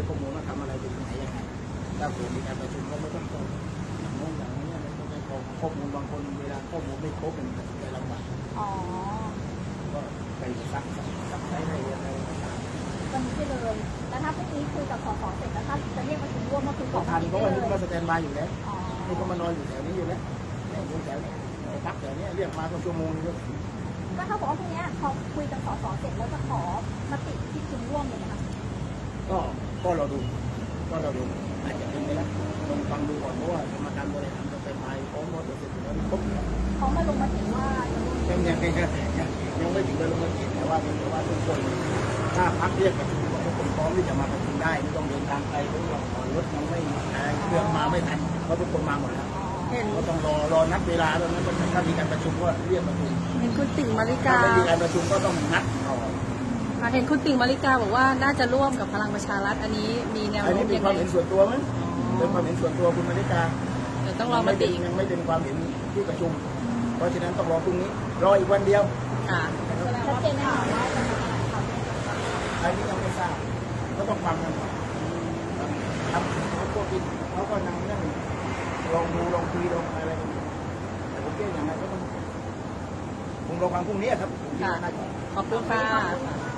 ให้ข้อมูลว่าทำอะไรเป็นยังไงยังไงถ้าผมมีการประชุมก็ไม่ต้องตรงอย่างโน้นอย่างนี้อะไรก็ไม่ตรงข้อมูลบางคนเวลาข้อมูลไม่ครบเป็นตัดสินใจลำบากอ๋อก็ไปซักซักใช้อะไรอะไรต่างวันนี้ไปเลยแล้วถ้าพรุ่งนี้คุยกับสสเสร็จแล้วถ้าจะเรียกประชุมร่วมก็คือๆขก็อทันเพราะว่านี่เลก็ยสแตนบายอยู่แล้วอ๋อนี่ก็มานอนอยู่แถวนี้อยู่แล้วเนี่ยอยู่แถวนี้ไปพักแถวนี้เรียกมาก็ชั่วโมงนึงก็ก็ถ้าบอกว่าพรุ่งนี้พอคุยกับสสเสร็จแล้วจะขอมติที่ประชุมร่วมเลยนะคะ ก็ก็เราดู ก็เราดูอาจจะเป็นไปแล้วลองฟังดูก่อนเพราะว่ากรรมการบริหารสแตนบายพร้อมหมดเสร็จแล้วครบอยู่แล้วเขามาลงมติว่าจะร่วมยังยังยังยังยังไม่ถึงเวลาลงมติแต่ว่าเป็นแต่ว่าทุกคนถ้าพักเรียกประชุมก็ทุกคนพร้อมที่จะมาประชุมได้ไม่ต้องเดินทางไกลหรือว่ารถยังไม่เครื่องมาไม่ทันเพราะทุกคนมาหมดแล้วเห็นก็ต้องรอรอนัดเวลาตรงนั้นถ้ามีการประชุมก็เรียกประชุมเห็นคุณติ่งมาริถ้ากาไม่มีการประชุมก็ต้องนัดต่ออะ เห็นคุณติ่งมาริกาบอกว่าน่าจะร่วมกับพลังประชารัฐอันนี้มีแนวอันโน้นี้มเป็นยังคไง วามเห็นส่วนตัวมั้งเป็นความเห็นส่วนตัวคุณมาริกาเดี๋ยวต้องรอมไม่เป็ตินยังไม่เป็นความเห็นที่ประชุม เพราะฉะนั้นต้องรอพรุ่งนี้รออีกวันเดียว ค่ะชัดเจนไหมคะว่าจะมีอะไรคะอันนี้ยังไม่ทราบก็ต้องฟังกันก่อนครับเขาก็คิดเขาก็นั่งนั่งลองดูลองคุยลองอะไรกันแต่ผมคิดอย่างไรก็ต้องคงรอฟังพรุ่งนี้ครับผมคิดว่าน่าจะ ขอบคุณค่ะ